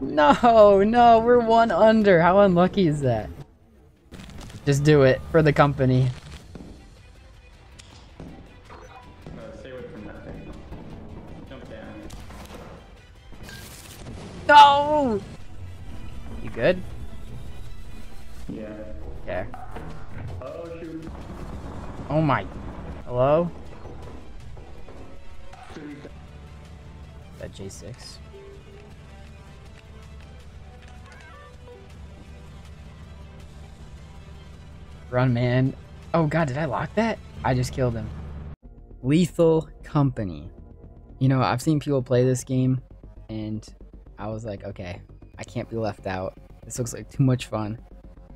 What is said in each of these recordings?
No, no, we're one under. How unlucky is that? Just do it for the company. No, stay away from that thing. Jump down. No! You good? Yeah. Okay. Oh shoot. Oh my. Hello? That J6. Run, man. Oh god, did I lock that? I just killed him. Lethal Company. You know, I've seen people play this game, and I was like, okay, I can't be left out. This looks like too much fun.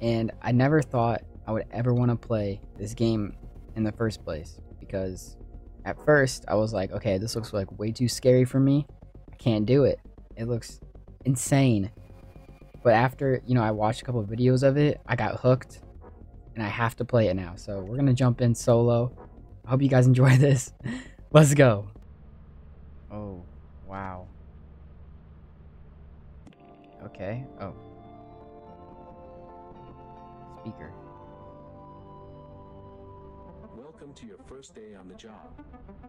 And I never thought I would ever want to play this game in the first place because at first I was like, okay, this looks like way too scary for me. I can't do it. It looks insane. But after, you know, I watched a couple of videos of it, I got hooked and I have to play it now. So we're going to jump in solo. I hope you guys enjoy this. Let's go. Oh, wow. Okay. Oh. Speaker. First day on the job.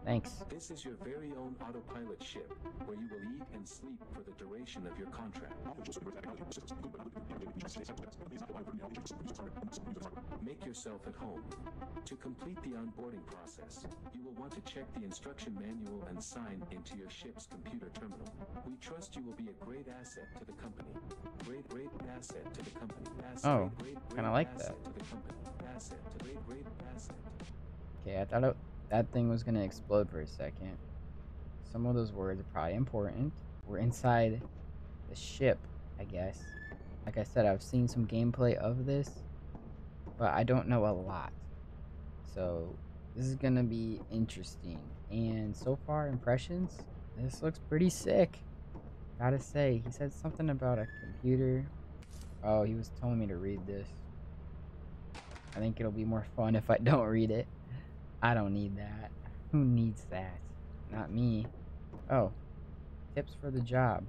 Thanks. This is your very own autopilot ship, where you will eat and sleep for the duration of your contract. Make yourself at home. To complete the onboarding process, you will want to check the instruction manual and sign into your ship's computer terminal. We trust you will be a great asset to the company. Great, great asset to the company. Asset, Oh, kinda great like asset that. To to. Okay, I thought it, that thing was gonna explode for a second. Some of those words are probably important. We're inside the ship, I guess. Like I said, I've seen some gameplay of this, but I don't know a lot. So this is gonna be interesting. And so far, impressions, this looks pretty sick. Gotta say, he said something about a computer. Oh, he was telling me to read this. I think it'll be more fun if I don't read it. I don't need that. Who needs that? Not me. Oh. Tips for the job.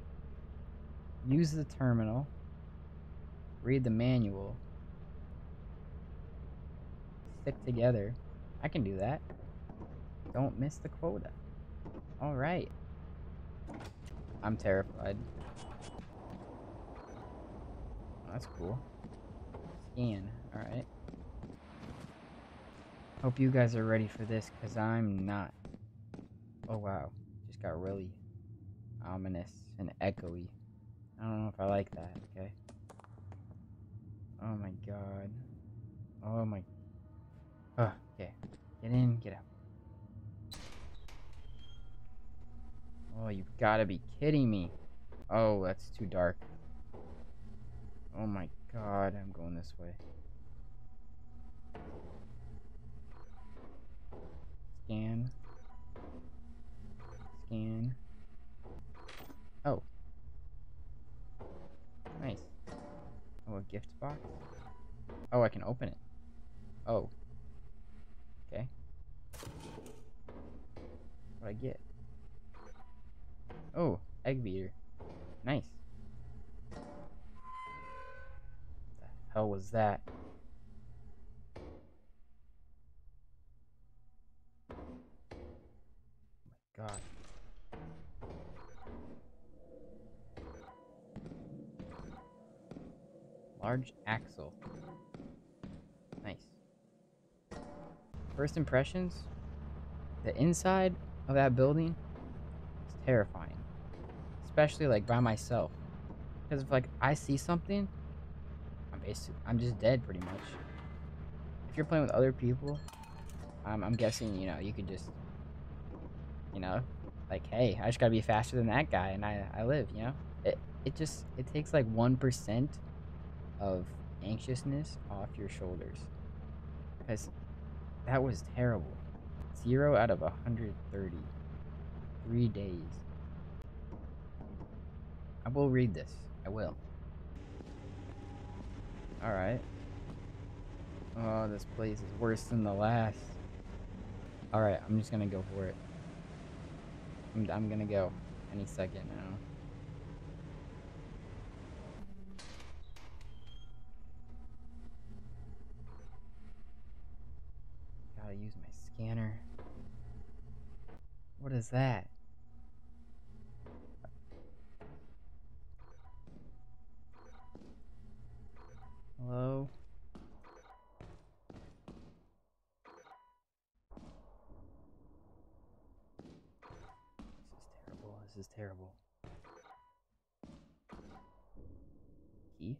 Use the terminal. Read the manual. Stick together. I can do that. Don't miss the quota. Alright. I'm terrified. That's cool. Scan. Alright. Hope you guys are ready for this, because I'm not. Oh wow. Just got really ominous and echoey. I don't know if I like that, okay? Oh my god. Oh my. Oh, okay. Get in, get out. Oh, you've gotta be kidding me. Oh, that's too dark. Oh my god, I'm going this way. Scan. Scan. Oh. Nice. Oh, a gift box? Oh, I can open it. Oh. Okay. What'd I get? Oh, egg beater. Nice. What the hell was that? God. Large axle. Nice. First impressions? The inside of that building is terrifying. Especially like by myself. Because if like I see something, I'm basically I'm just dead pretty much. If you're playing with other people, um, I'm guessing, you know, you could just you know like hey i just gotta be faster than that guy and i i live you know? It it just it takes like 1% of anxiousness off your shoulders. Because that was terrible. Zero out of 130 three days. I will read this. I will. All right oh this place is worse than the last. All right i'm just gonna go for it I'm, I'm gonna go any second now. Gotta use my scanner. What is that? Hello? This is terrible. Key?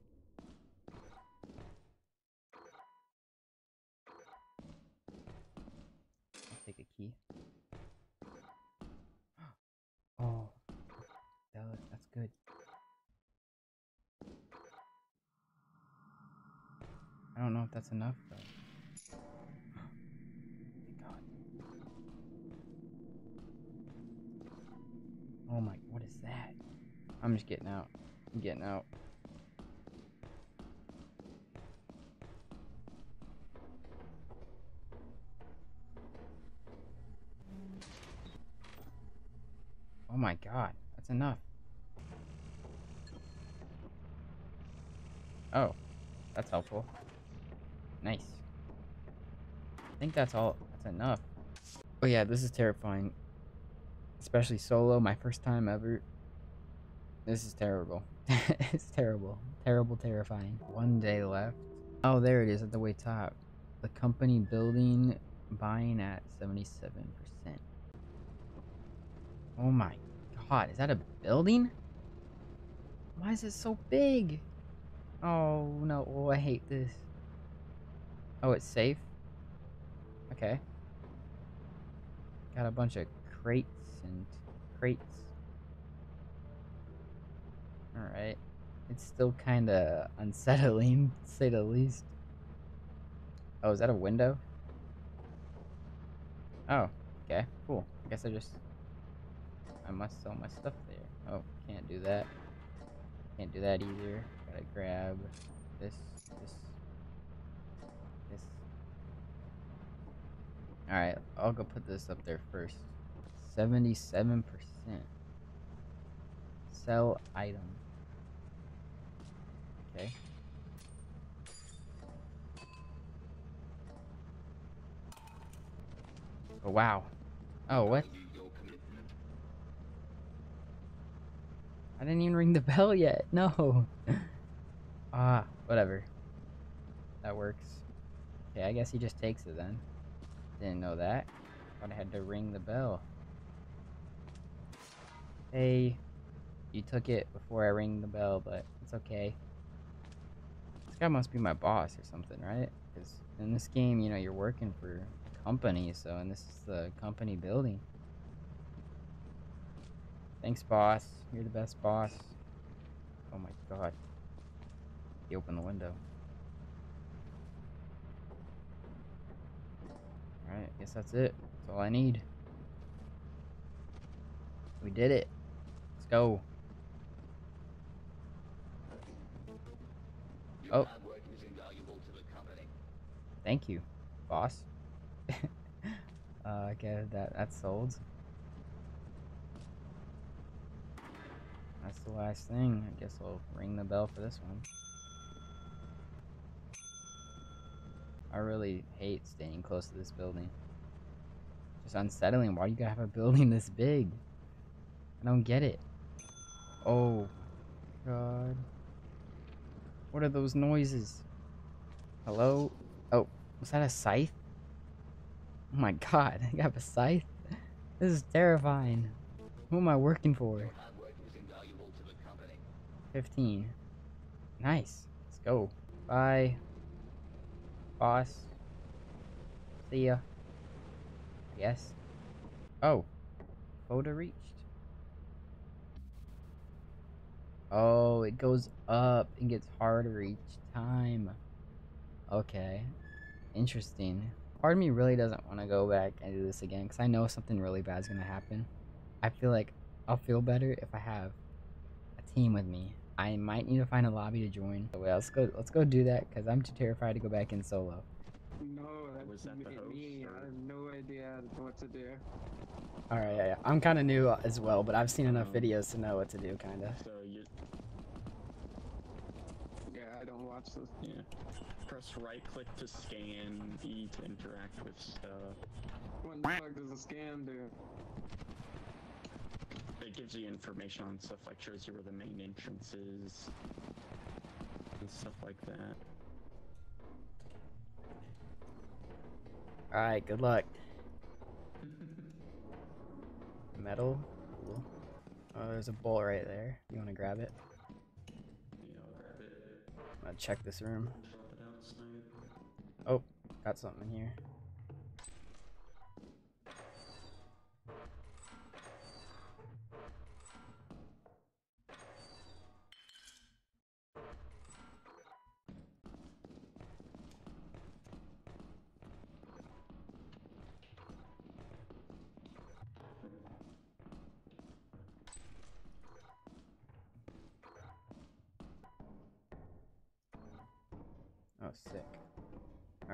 I'll take a key. Oh, that, that's good. I don't know if that's enough. Thank God. Oh my, what is that? I'm just getting out. I'm getting out. Oh my god, that's enough. Oh, that's helpful. Nice. I think that's all. That's enough. Oh yeah, this is terrifying. Especially solo, my first time ever. This is terrible. it's terrible. Terrible, terrifying. One day left. Oh, there it is at the way top. The company building buying at 77%. Oh my god, is that a building? Why is it so big? Oh no, oh, I hate this. Oh, it's safe? Okay. Got a bunch of crates and crates. Alright. It's still kind of unsettling, to say the least. Oh, is that a window? Oh, okay, cool. I guess I just... I must sell my stuff there. Oh, can't do that. Can't do that either. Gotta grab this, this, this. Alright, I'll go put this up there first. 77%. Sell item. Okay. Oh, wow. Oh, what? I didn't even ring the bell yet. No. ah, whatever. That works. Okay, I guess he just takes it then. Didn't know that. Thought I had to ring the bell. Hey, you took it before I ring the bell, but it's okay. Guy must be my boss or something, right? Because in this game, you know, you're working for a company, so and this is the company building. Thanks, boss. You're the best boss. Oh my god. He opened the window. Alright, guess that's it. That's all I need. We did it. Let's go. Oh. Thank you, boss. uh, okay, that that's sold. That's the last thing. I guess I'll ring the bell for this one. I really hate staying close to this building. Just unsettling. Why do you gotta have a building this big? I don't get it. Oh, God. What are those noises? Hello? Oh, was that a scythe? Oh my god, I got a scythe? This is terrifying. Who am I working for? 15. Nice. Let's go. Bye. Boss. See ya. Yes. Oh. Quota reached. Oh, it goes up and gets harder each time. Okay. Interesting. Part of me really doesn't want to go back and do this again because I know something really bad is going to happen. I feel like I'll feel better if I have a team with me. I might need to find a lobby to join. So let's go. Let's go do that because I'm too terrified to go back in solo. No, that Was that the me. host, I have no idea what to do. All right, yeah, yeah. I'm kind of new as well, but I've seen enough Um, videos to know what to do, kind of. So you Yeah. I don't watch this. Yeah. Press right click to scan, E to interact with stuff. What the fuck does a scan do? It gives you information on stuff like shows you where the main entrance is. And stuff like that. Alright, good luck. Metal. Cool. Oh, there's a bolt right there. You want to grab it? I'm gonna check this room. drop it outside. Oh, got something in here.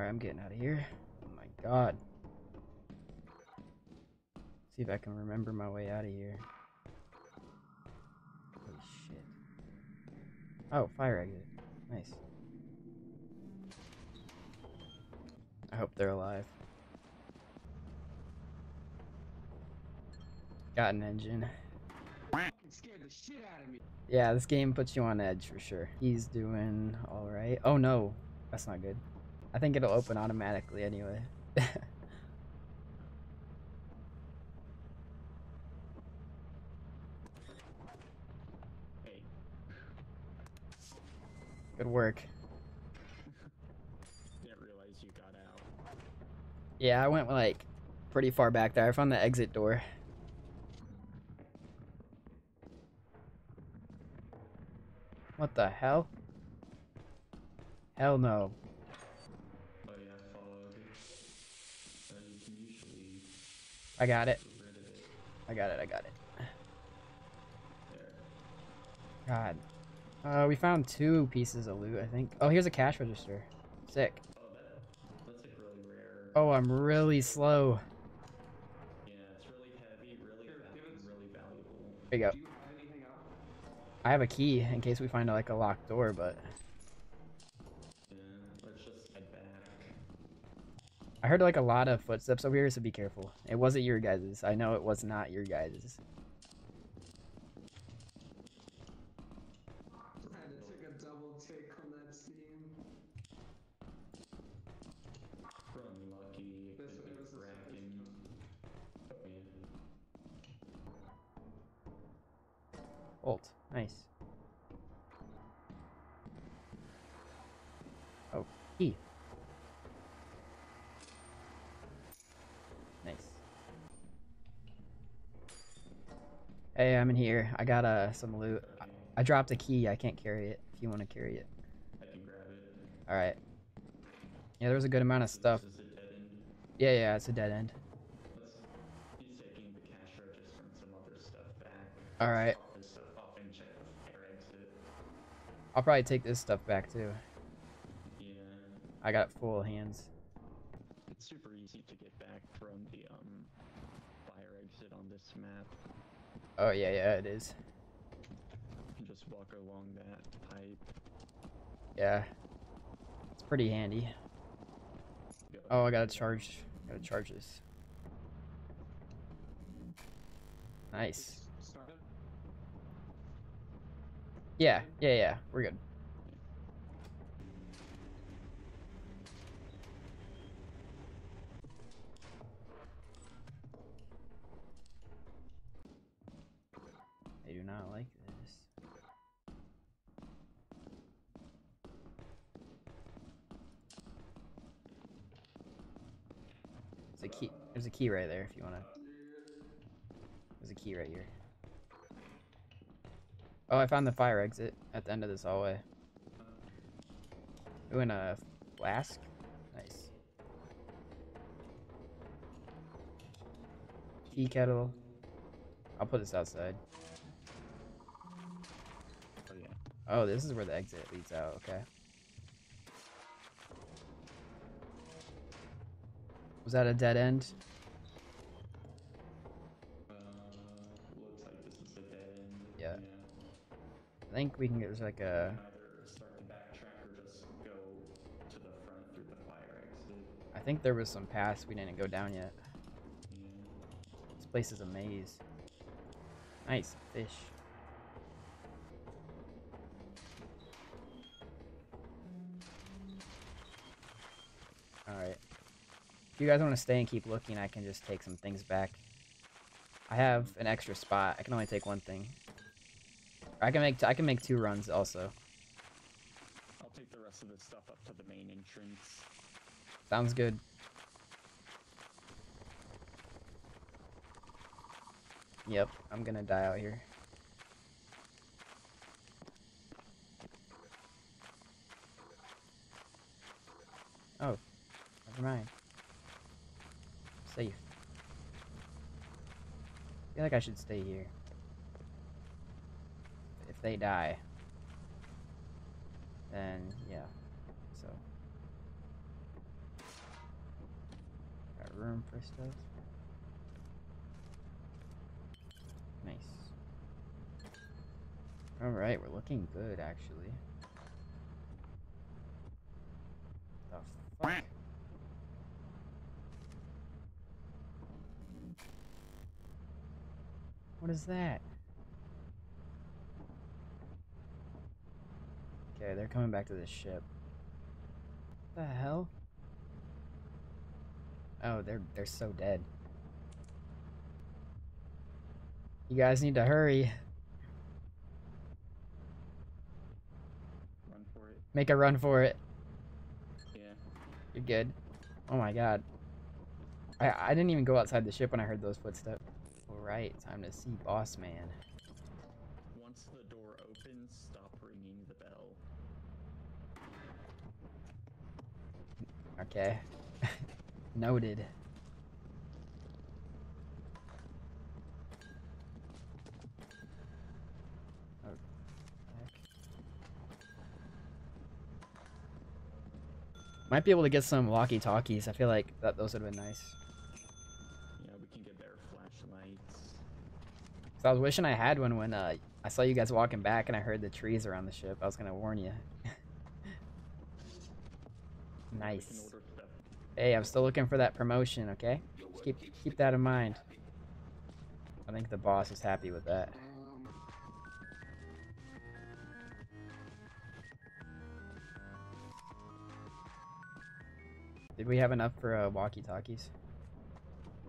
I'm getting out of here. Oh my god. See if I can remember my way out of here. Holy shit. Oh, fire exit. Nice. I hope they're alive. Got an engine. It scared the shit out of me. Yeah, this game puts you on edge for sure. He's doing alright. Oh no, that's not good. I think it'll open automatically anyway. Hey, good work. didn't realize you got out. Yeah, I went like pretty far back there. I found the exit door. What the hell? Hell no. Oh yeah, I followed. Uh, you can usually I got it. I got it. I got it. God. Uh, we found two pieces of loot, I think. Oh, here's a cash register. Sick. Oh, I'm really slow. There you go. I have a key in case we find like a locked door, but Yeah, let's just head back. I heard like a lot of footsteps over here, so be careful. It wasn't your guys's. I know it was not your guys's. Here. I got uh, some loot. I, I dropped a key. I can't carry it. If you want to carry it. I can grab it. All right. Yeah, there was a good amount of stuff. Yeah, yeah, it's a dead end. All right. I'll probably take this stuff back too. Yeah. I got full hands. It's super easy to get back from the um fire exit on this map. Oh yeah, yeah, it is. Just walk along that pipe. Yeah. It's pretty handy. Oh, I gotta charge. Gotta charge this. Nice. Yeah, yeah, yeah. We're good. A key. There's a key right there if you wanna. There's a key right here. Oh, I found the fire exit at the end of this hallway. Ooh, and a flask. Nice. Tea kettle. I'll put this outside. Oh yeah. Oh, this is where the exit leads out. Okay. Was that a dead end? Uh, like dead end. Yeah. yeah. I think we can get there's like a. I think there was some paths we didn't go down yet. Yeah. This place is a maze. Nice fish. If you guys want to stay and keep looking, I can just take some things back. I have an extra spot. I can only take one thing. I can make t- I can make two runs also. I'll take the rest of this stuff up to the main entrance. Sounds good. Yep, I'm gonna die out here. Oh, never mind. Safe. I feel like I should stay here. If they die, then yeah. So. Got room for stuff. Nice. Alright, we're looking good actually. The fuck? What is that? Okay, they're coming back to the ship. What the hell? Oh, they're they're so dead. You guys need to hurry. Run for it. Make a run for it. Yeah. You're good. Oh my god. I I didn't even go outside the ship when I heard those footsteps. Alright, time to see Boss Man. Once the door opens, stop ringing the bell. Okay. Noted. Might be able to get some walkie-talkies. I feel like that those would have been nice. Yeah, we can get their flashlights. So I was wishing I had one when uh, I saw you guys walking back and I heard the trees around the ship. I was gonna warn you. Nice. Hey, I'm still looking for that promotion. Okay, just keep keep that in mind. I think the boss is happy with that. Did we have enough for uh, walkie-talkies?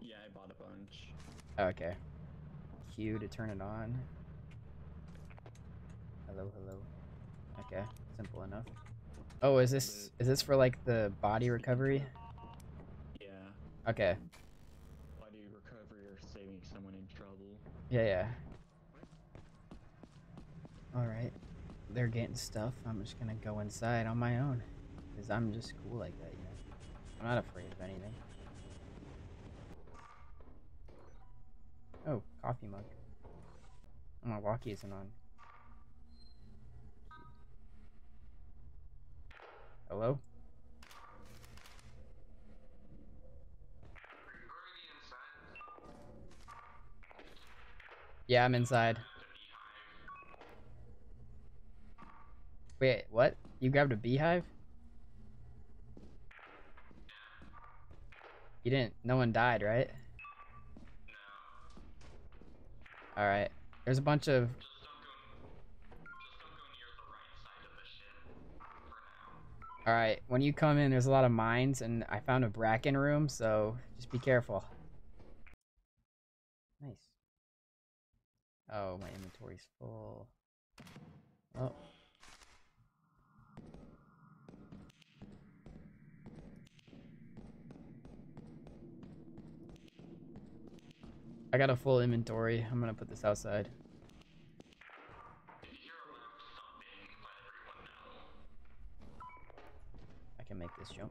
Yeah, I bought a bunch. Okay. Q to turn it on. Hello, hello. Okay, simple enough. Oh, is this is this for like the body recovery? Yeah. Okay. Body recovery or saving someone in trouble. Yeah, yeah. Alright. They're getting stuff. I'm just gonna go inside on my own. Because I'm just cool like that, you know. I'm not afraid of anything. Oh, coffee mug. My walkie isn't on. Hello? Yeah, I'm inside. Wait, what? You grabbed a beehive? You didn't. No one died, right? Alright. There's a bunch of. Alright, when you come in, there's a lot of mines, and I found a bracken room, so just be careful. Nice. Oh, my inventory's full. Oh. I got a full inventory. I'm gonna put this outside. I can make this jump.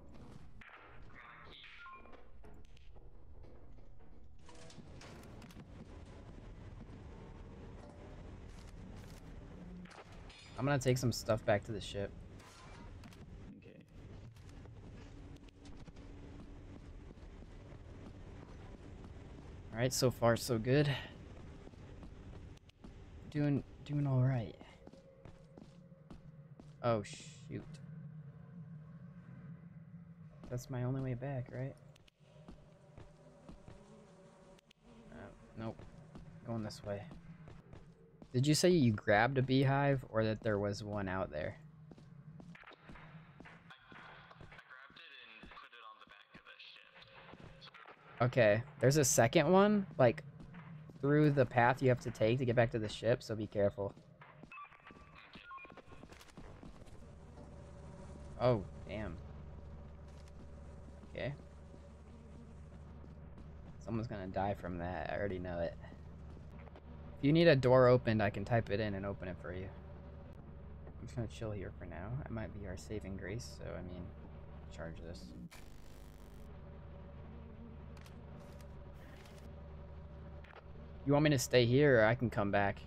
I'm gonna take some stuff back to the ship. Alright, so far so good. Doing doing alright. Oh shoot. That's my only way back, right? Uh, nope. Going this way. Did you say you grabbed a beehive or that there was one out there? Okay, there's a second one, like, through the path you have to take to get back to the ship, so be careful. Oh, damn. Okay. Someone's gonna die from that, I already know it. If you need a door opened, I can type it in and open it for you. I'm just gonna chill here for now. It might be our saving grace, so I mean, charge this. You want me to stay here, or I can come back?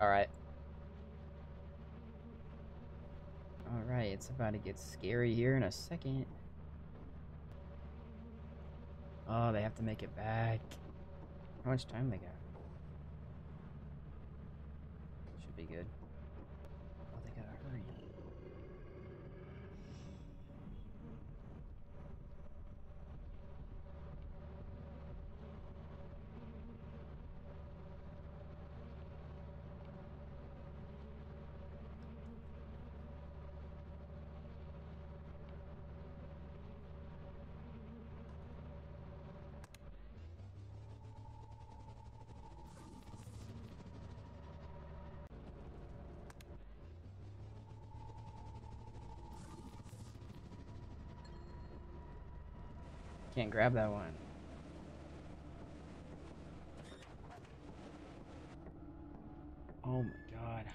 Alright. Alright, it's about to get scary here in a second. Oh, they have to make it back. How much time they got? Should be good. Oh, they gotta hurry. Can't grab that one. Oh my god.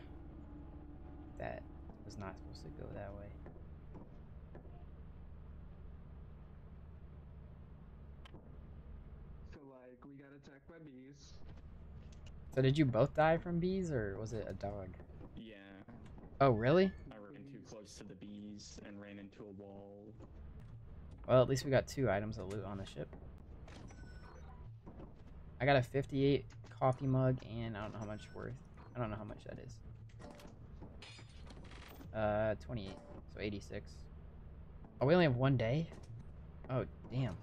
That was not supposed to go that way. So like we got attacked by bees. So did you both die from bees or was it a dog? Yeah, Oh really? I ran too close to the bees and ran into a wall. Well, at least we got two items of loot on the ship. I got a 58 coffee mug and I don't know how much worth. I don't know how much that is. Uh, 28. So 86. Oh, we only have one day? Oh, damn.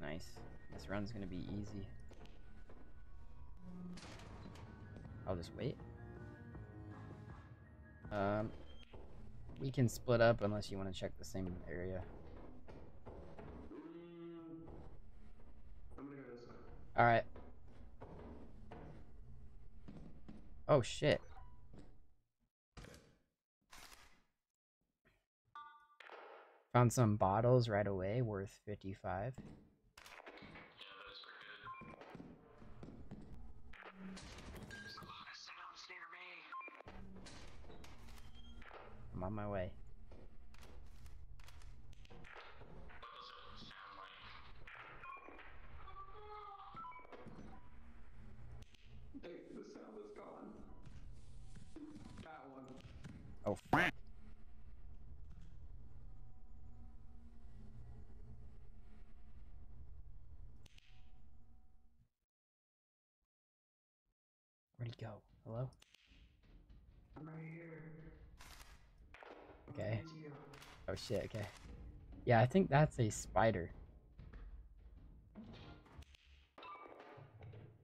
Nice. This run's gonna be easy. I'll just wait. Um, we can split up unless you want to check the same area. All right. Oh shit. Found some bottles right away worth 55. I'm on my way. Hey, the sound is gone. That one. Oh, fuck. Where'd he go? Hello? I'm right here. Okay. Oh shit, okay. Yeah, I think that's a spider.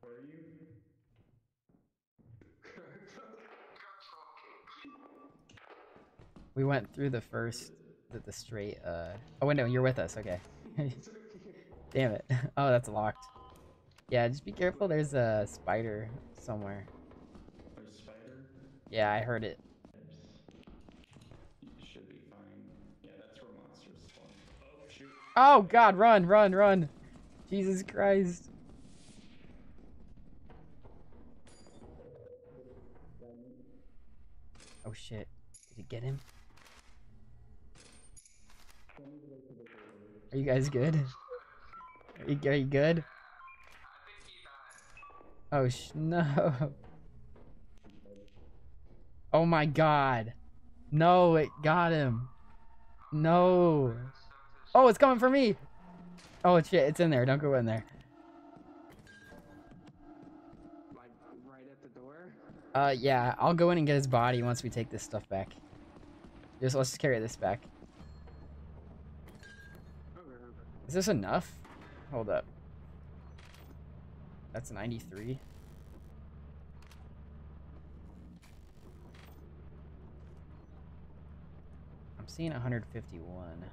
Where are you? We went through the first, the, the straight, uh... Oh, wait, no, you're with us, okay. Damn it. Oh, that's locked. Yeah, just be careful, there's a spider somewhere. A spider? Yeah, I heard it. You should be fine. Yeah, that's where monsters spawn. Oh, shoot. Oh god, run, run, run! Jesus Christ. Oh shit. Did you get him? Are you guys good? Are you, are you good? Oh sh no. Oh my god. No, it got him. No. Oh, it's coming for me. Oh, shit. It's in there. Don't go in there. Right at the door? Uh, yeah. I'll go in and get his body once we take this stuff back. Just let's just carry this back. Is this enough? Hold up. That's 93. I'm seeing 151.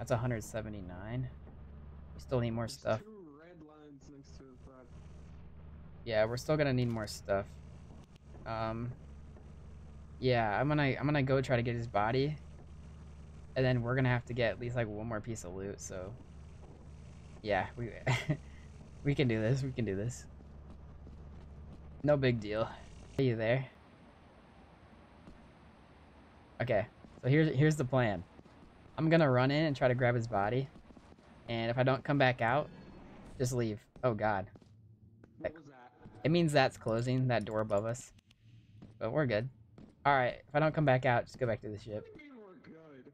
That's 179. We still need more there's stuff. Two red lines next to his. Yeah, we're still gonna need more stuff. Um, yeah, I'm gonna I'm gonna go try to get his body, and then we're gonna have to get at least like one more piece of loot. So, yeah, we we can do this. We can do this. No big deal. Are you there? Okay, so here's here's the plan. I'm gonna run in and try to grab his body, and if I don't come back out, just leave. Oh God. What was that? It means that's closing, that door above us. But we're good. Alright, if I don't come back out, just go back to the ship. What do you mean we're good?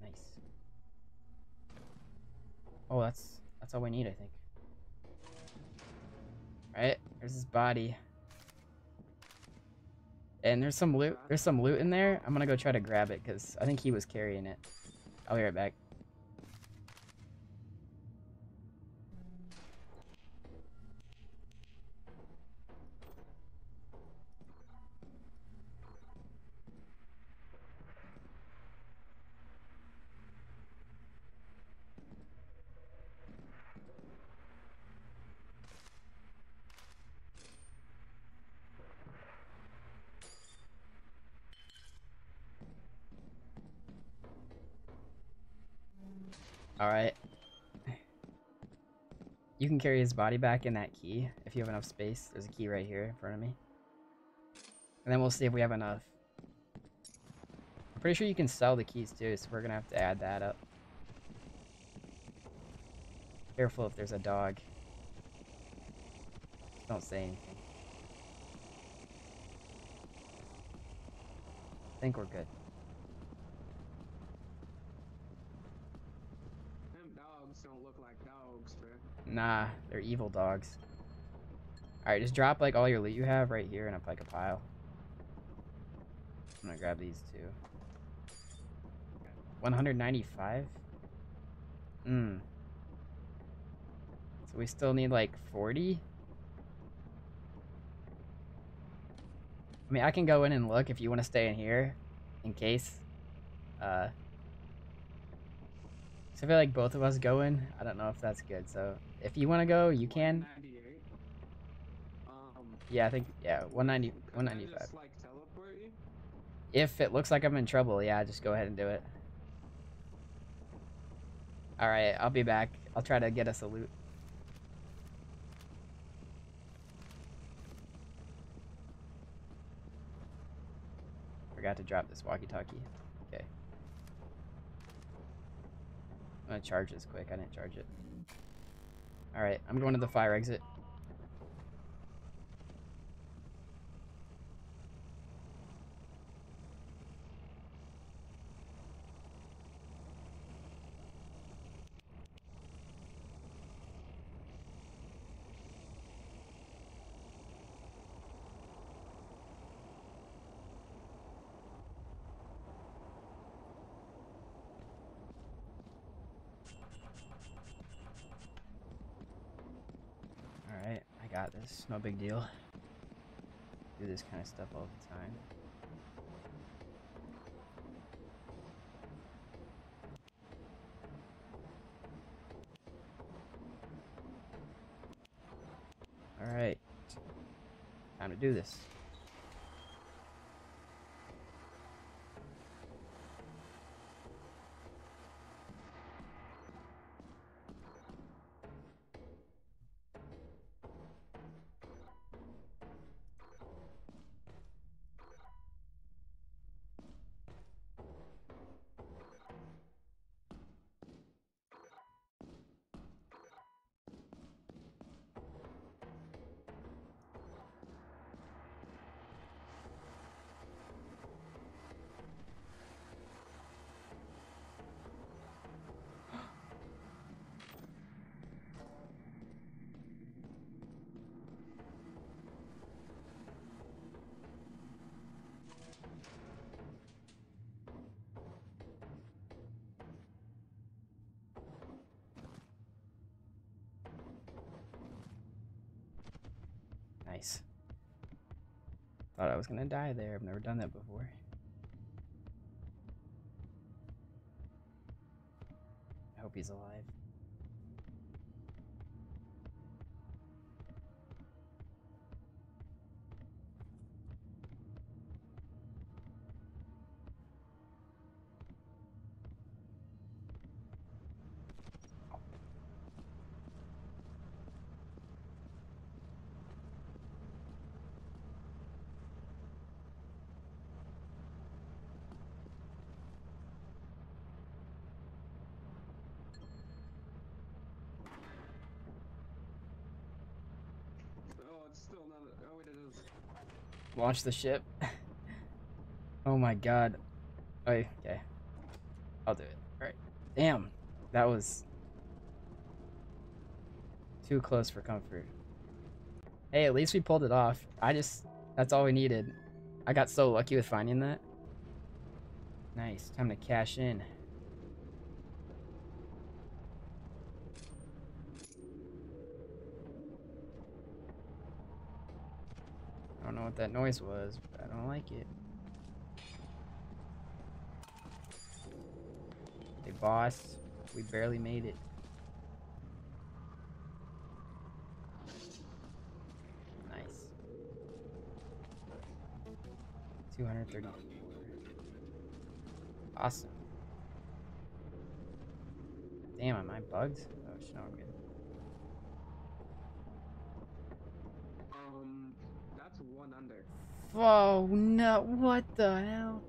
Nice. Oh, that's that's all we need, I think. Right, there's his body. And there's some loot. There's some loot in there. I'm gonna go try to grab it because I think he was carrying it. I'll be right back. Alright. You can carry his body back in that key if you have enough space. There's a key right here in front of me. And then we'll see if we have enough. I'm pretty sure you can sell the keys too, so we're gonna have to add that up. Careful if there's a dog. Don't say anything. I think we're good. Them dogs don't look like dogs, man. Nah, they're evil dogs. Alright, just drop like all your loot you have right here in a like a pile. I'm gonna grab these two. 195? Hmm. So we still need like 40? I mean, I can go in and look if you want to stay in here in case. Uh, so I feel like both of us go in. I don't know if that's good. So if you want to go, you can. Um, Yeah, I think yeah, 190, 195. Just, like? If it looks like I'm in trouble, yeah, just go ahead and do it. All right, I'll be back. I'll try to get us a loot. Forgot to drop this walkie-talkie. Okay. I'm gonna charge this quick. I didn't charge it. All right, I'm going to the fire exit. Alright, I got this. No big deal. Do this kind of stuff all the time. Alright. Time to do this. Nice. Thought I was gonna die there. I've never done that before. I hope he's alive. Launch the ship. oh my god. Oh, okay. I'll do it. Alright. Damn. That was too close for comfort. Hey, at least we pulled it off. I just, that's all we needed. I got so lucky with finding that. Nice. Time to cash in. I don't know what that noise was, but I don't like it. Hey, boss. We barely made it. Nice. 234. Awesome. Damn, am I bugged? Oh, shit, no, I'm good. Um, that's one under. Oh, no. What the hell?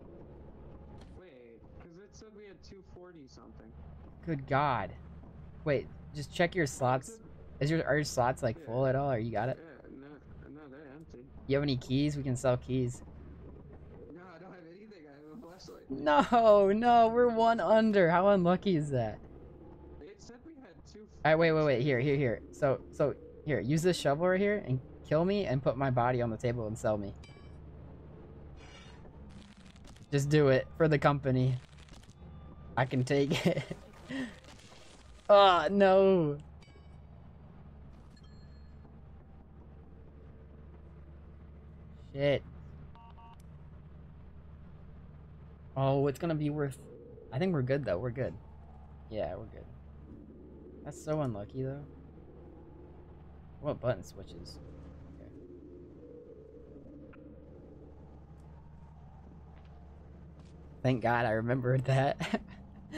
Wait, because it said we had 240 something. Good God. Wait, just check your slots. Is your are your slots like full at all, or you got it? Yeah, no, no, they're empty. You have any keys? We can sell keys. No, I don't have anything. I have a flashlight. No, no, we're one under. How unlucky is that? It said we had two. Alright, wait, wait, wait. Here, here, here. So, so here, use this shovel right here and kill me and put my body on the table and sell me. Just do it for the company. I can take it. Ah, no. Shit. Oh, it's gonna be worth. I think we're good though. We're good. Yeah, we're good. That's so unlucky though. What button switches? Thank God I remembered that.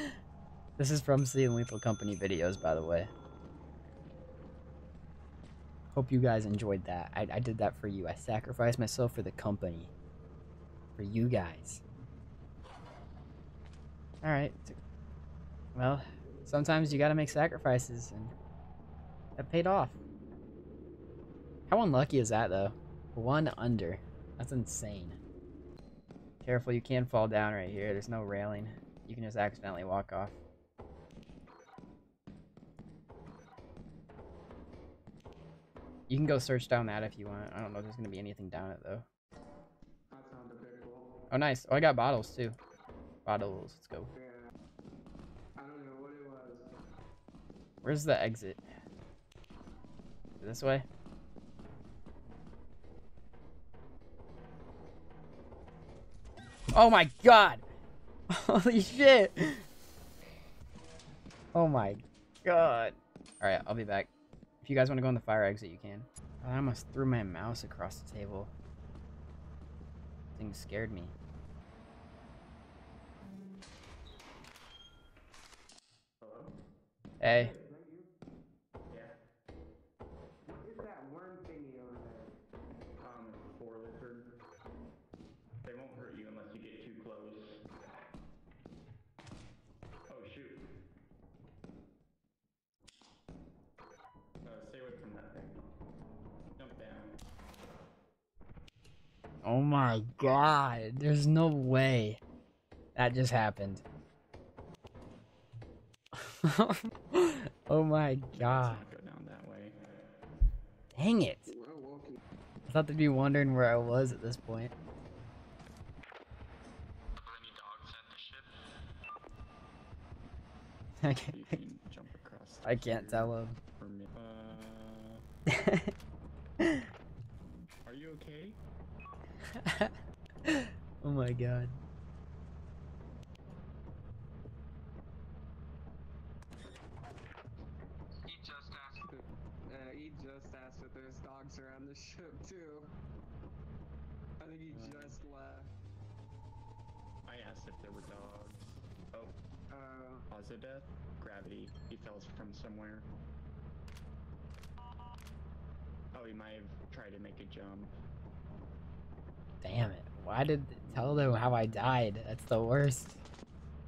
this is from Seeing Lethal Company videos, by the way. Hope you guys enjoyed that. I, I did that for you. I sacrificed myself for the company. For you guys. Alright. Well, sometimes you gotta make sacrifices, and that paid off. How unlucky is that, though? One under. That's insane. Careful, you can fall down right here. There's no railing. You can just accidentally walk off. You can go search down that if you want. I don't know if there's gonna be anything down it, though. Oh, nice. Oh, I got bottles, too. Bottles. Let's go. Where's the exit? This way? Oh my god! Holy shit! Oh my god. Alright, I'll be back. If you guys want to go on the fire exit, you can. I almost threw my mouse across the table. Thing scared me. Hey. Oh my god. There's no way that just happened. oh my god. go down that way. Dang it. I thought they'd be wondering where I was at this point. Any dogs at the ship? I can't, jump across. I can't tell me. Uh, you okay? oh my god. He just asked. If, uh, he just asked if there's dogs around the ship too. I think he just left. I asked if there were dogs. Oh, Uh, cause of death? Gravity. He fell from somewhere. Oh, he might have tried to make a jump. Damn it. Why did tell them how I died? That's the worst.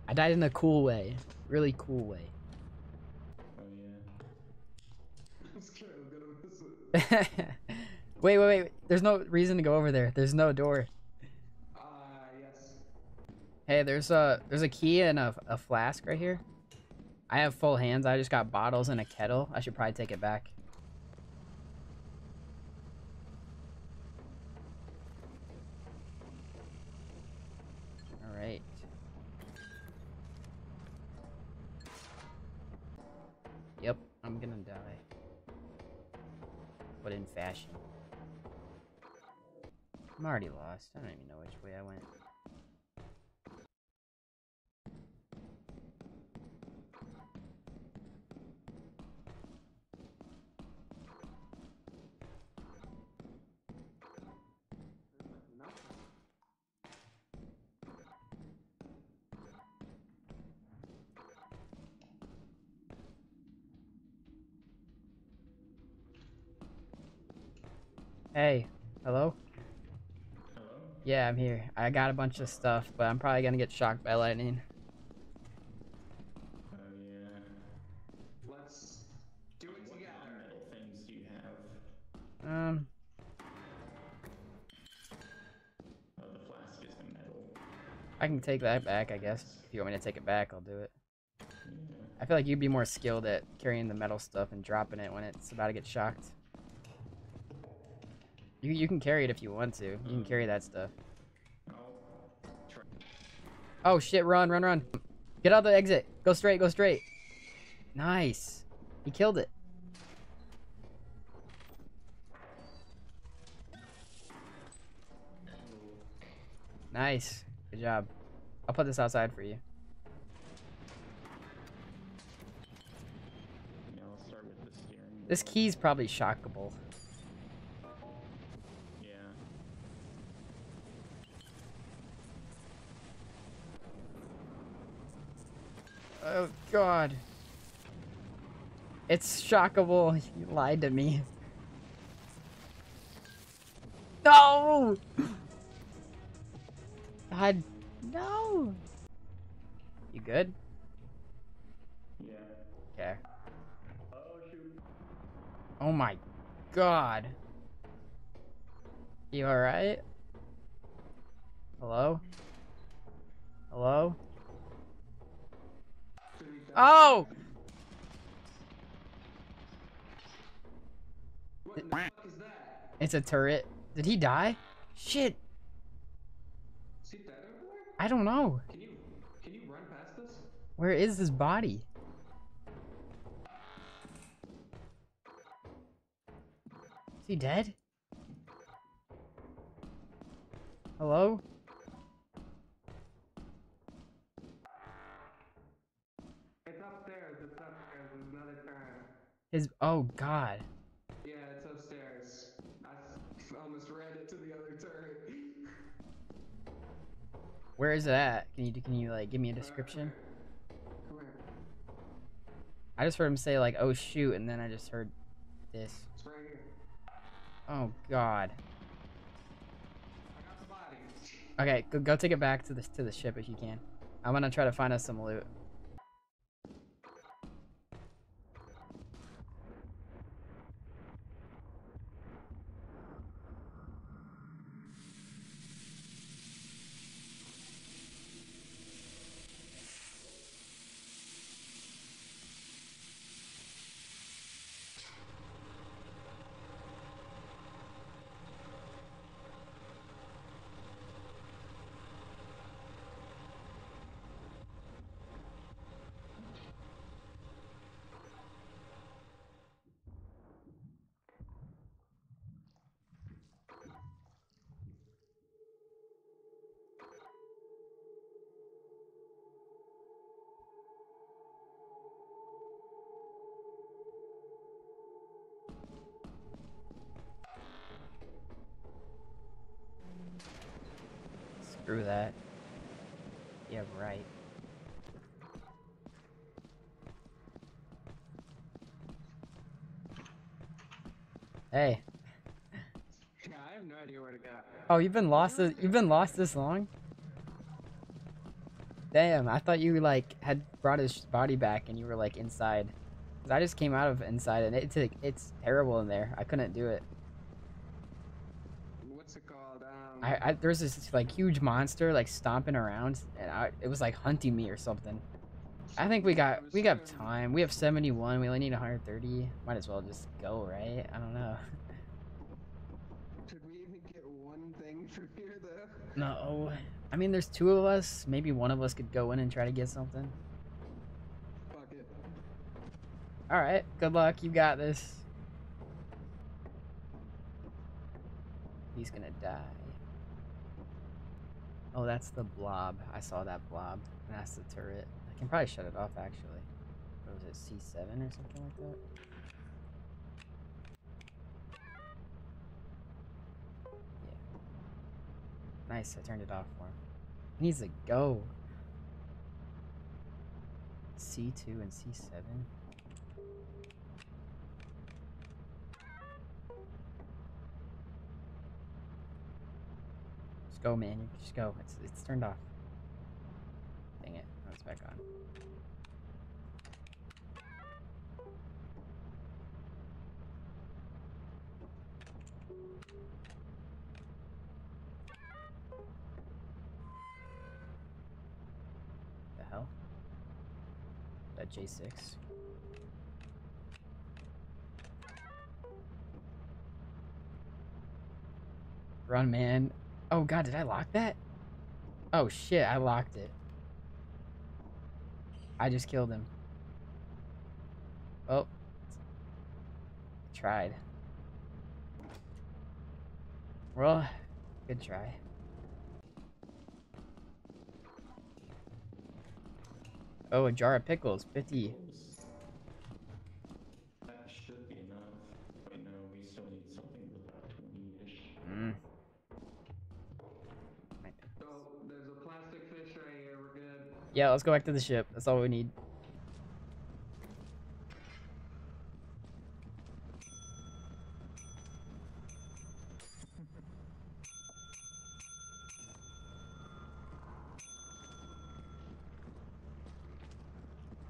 I died in a cool way. Really cool way. Oh yeah. I'm scared I'm gonna miss it. wait, wait, wait. There's no reason to go over there. There's no door. Ah, yes. Hey, there's a there's a key and a, a flask right here. I have full hands. I just got bottles and a kettle. I should probably take it back. But in fashion. I'm already lost. I don't even know which way I went. Hey, hello? Hello? Yeah, I'm here. I got a bunch of stuff, but I'm probably gonna get shocked by lightning. Oh yeah. Let's do it What together. non-metal things do you have? Um, Oh, the flask is metal. I can take that back, I guess. If you want me to take it back, I'll do it. I feel like you'd be more skilled at carrying the metal stuff and dropping it when it's about to get shocked. You, you can carry it if you want to. You can hmm. carry that stuff. Oh shit, run, run, run. Get out the exit. Go straight, go straight. Nice. He killed it. Nice. Good job. I'll put this outside for you. Yeah, I'll start with the steering. This key's probably shockable. Yeah. Oh god. It's shockable. You lied to me. No! God, no! You good? Yeah. Okay. Oh shoot. Oh my god. You alright? Hello? Hello? Should we die? Oh! What the fuck is that? It's a turret. Did he die? Shit. I don't know. Can you can you run past this? Where is his body? Is he dead? Hello? His oh god. Yeah, it's upstairs. I almost ran it to the other turret. Where is it at? Can you can you like give me a description? Come here. I just heard him say like oh shoot and then I just heard this. It's right here. Oh god. I got the body. Okay, go, go take it back to the to the ship if you can. I'm gonna try to find us some loot. That. Yeah, right. Hey. Yeah, I have no idea where to go. Oh, you've been lost. This, you've been lost this long. Damn, I thought you like had brought his body back and you were like inside. 'Cause I just came out of inside and it's like, it's terrible in there. I couldn't do it. What's it I, I there's this like huge monster like stomping around and I it was like hunting me or something. I think we got we got time. We have 71. We only need 130. Might as well just go, right? I don't know. Could we even get one thing from here, though? No. I mean, there's two of us. Maybe one of us could go in and try to get something. Fuck it. All right. Good luck. You got this. He's gonna die. Oh, that's the blob. I saw that blob. And that's the turret. I can probably shut it off actually. What was it, C7 or something like that? Yeah. Nice, I turned it off for him. He needs to go. C2 and C7. Just go, man. You just go. It's it's turned off. Dang it. Now it's back on. The hell? That J6. Run, man. Oh god, did I lock that? Oh shit, I locked it. I just killed him. Oh. Tried. Well, good try. Oh, a jar of pickles, 50. That should be enough. Wait, no, we still need something with about 20-ish. Mm. Oh, there's a plastic fish right here. We're good. Yeah, let's go back to the ship. That's all we need.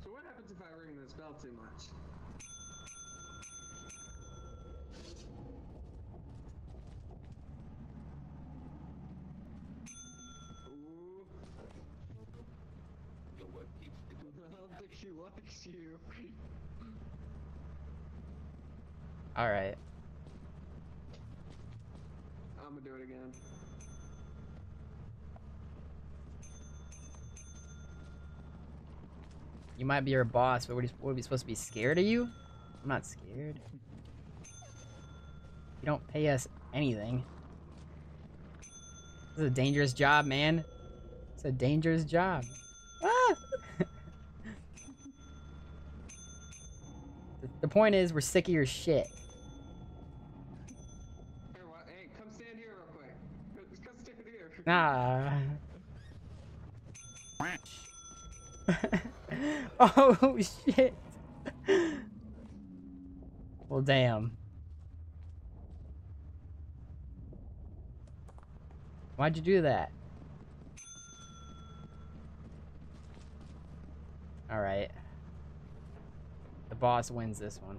So what happens if I ring this bell too much? Ooh. I don't think she likes you. Alright. I'm gonna do it again. You might be our boss, but what are, what are we supposed to be scared of you? I'm not scared. You don't pay us anything. This is a dangerous job, man. It's a dangerous job. Ah! the, the point is, we're sick of your shit. Here? Hey, come stand here real quick. Come stand here. Nah. oh shit. Well, damn. Why'd you do that? Alright. Boss wins this one.